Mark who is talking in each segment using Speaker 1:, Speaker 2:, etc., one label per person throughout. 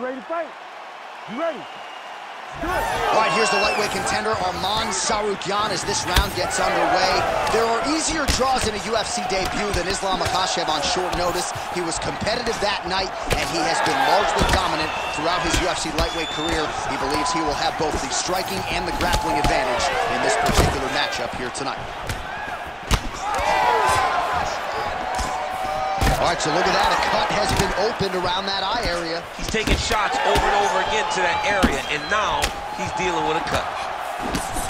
Speaker 1: ready to fight? You ready?
Speaker 2: All right, here's the lightweight contender, Arman Tsarukyan, as this round gets underway. There are easier draws in a UFC debut than Islam Makhachev on short notice. He was competitive that night, and he has been largely dominant throughout his UFC lightweight career. He believes he will have both the striking and the grappling advantage in this particular matchup here tonight. So look at that. A cut has been opened around that eye area.
Speaker 3: He's taking shots over and over again to that area, and now he's dealing with a cut.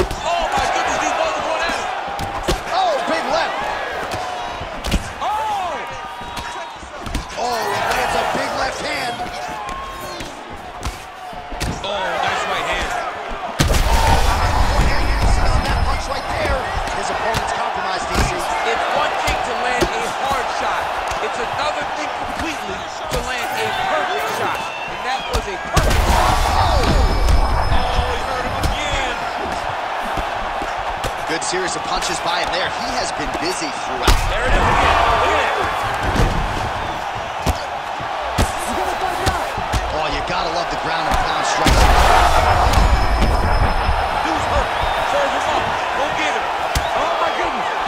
Speaker 2: Good series of punches by him there. He has been busy throughout.
Speaker 3: There it is again. Look at it.
Speaker 1: You gotta fight out.
Speaker 2: Oh, you gotta love the ground and pound strikes.
Speaker 3: Dude's hurt. Him up. Go get him.
Speaker 1: Oh my goodness.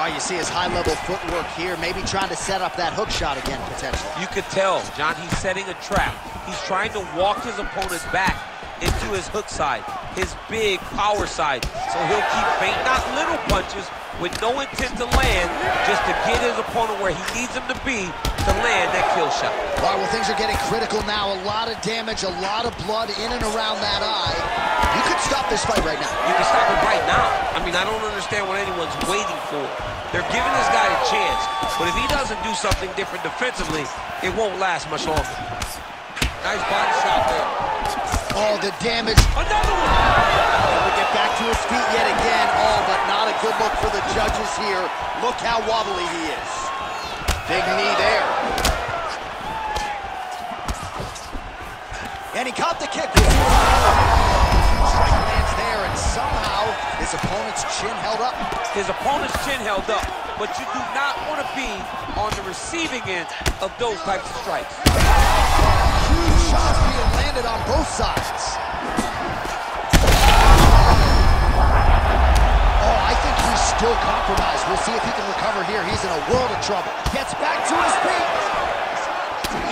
Speaker 2: Oh, you see his high-level footwork here, maybe trying to set up that hook shot again, potentially.
Speaker 3: You could tell, John, he's setting a trap. He's trying to walk his opponent back into his hook side, his big power side. So he'll keep feint, out little punches, with no intent to land, just to get his opponent where he needs him to be to land that kill shot.
Speaker 2: All right, well, things are getting critical now. A lot of damage, a lot of blood in and around that eye. You could stop this fight right now.
Speaker 3: You can stop it right now. I mean, I don't understand what anyone's waiting for. They're giving this guy a chance, but if he doesn't do something different defensively, it won't last much longer. Nice body shot there.
Speaker 2: Oh, the damage.
Speaker 3: Another one!
Speaker 2: To get back to his feet yet again. Oh, but not a good look for the judges here. Look how wobbly he is. Big knee there. And he caught the kick. Strike lands there, and somehow his opponent's chin held up.
Speaker 3: His opponent's chin held up, but you do not want to be on the receiving end of those types of strikes.
Speaker 2: Huge shots being landed on both sides. Oh, I think he's still compromised. We'll see if he can recover here. He's in a world of trouble. Gets back to his feet.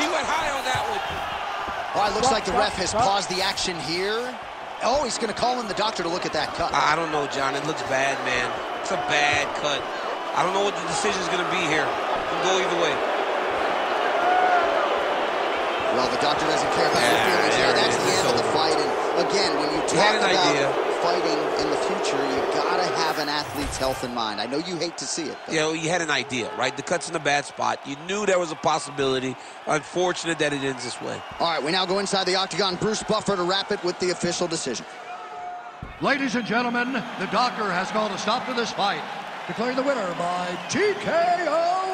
Speaker 3: He went high on that one.
Speaker 2: Oh, All right, looks like the ref has paused the action here. Oh, he's going to call in the doctor to look at that cut.
Speaker 3: I I don't know, John. It looks bad, man. It's a bad cut. I don't know what the decision's going to be here. It can go either way.
Speaker 2: Well, the doctor doesn't care about your feelings
Speaker 3: there
Speaker 2: here. That's the
Speaker 3: It's
Speaker 2: end of the fight. And again, when you talk about
Speaker 3: idea.
Speaker 2: fighting in the future, you got to have an athlete's health in mind. I know you hate to see it. but-
Speaker 3: You know, you had an idea, right? The cut's in a bad spot. You knew there was a possibility. Unfortunate that it ends this way.
Speaker 2: All right, we now go inside the octagon. Bruce Buffer to wrap it with the official decision.
Speaker 4: Ladies and gentlemen, the doctor has called a stop to this fight, declaring the winner by TKO